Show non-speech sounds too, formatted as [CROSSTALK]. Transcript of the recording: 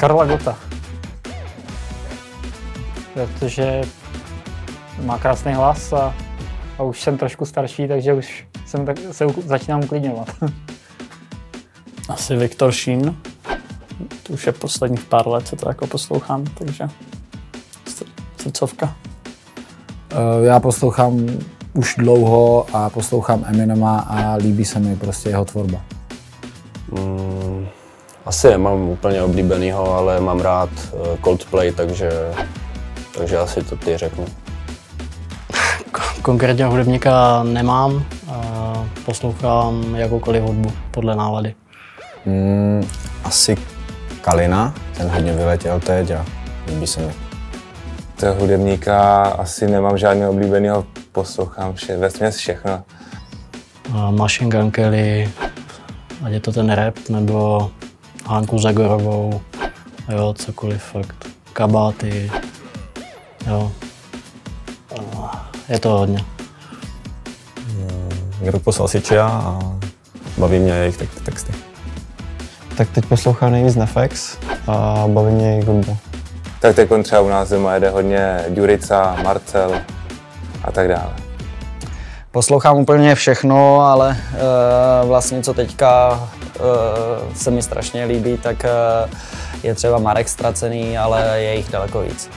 Karla Gota. Protože má krásný hlas a, a už jsem trošku starší, takže už jsem tak, se u- začínám uklidňovat. [LAUGHS] Asi Viktor Šín. To už je posledních pár let, co to jako poslouchám, takže sr- srdcovka. Eh, Já poslouchám už dlouho a poslouchám Eminema a líbí se mi prostě jeho tvorba. Mm, asi nemám úplně oblíbenýho, ale mám rád eh, Coldplay, takže, takže asi to ty řeknu. [LAUGHS] Konkrétně hudebníka nemám, a poslouchám jakoukoliv hudbu podle nálady. Mm, asi Kalina, ten hodně vyletěl teď a líbí se mi. Toho hudebníka asi nemám žádného oblíbeného, poslouchám vše, vesměs všechno. A Machine Gun Kelly, ať je to ten rap, nebo Hanku Zagorovou, jo, cokoliv fakt. Kabáty, jo. Je to hodně. Grupu Salsicha a baví mě jejich texty. Tak teď poslouchám nejvíc Nefex a baví mě jejich hudba. Tak teď třeba u nás doma jede hodně Durica, Marcel a tak dále. Poslouchám úplně všechno, ale uh, vlastně co teďka uh, se mi strašně líbí, tak uh, je třeba Marek Stracený, ale je jich daleko víc.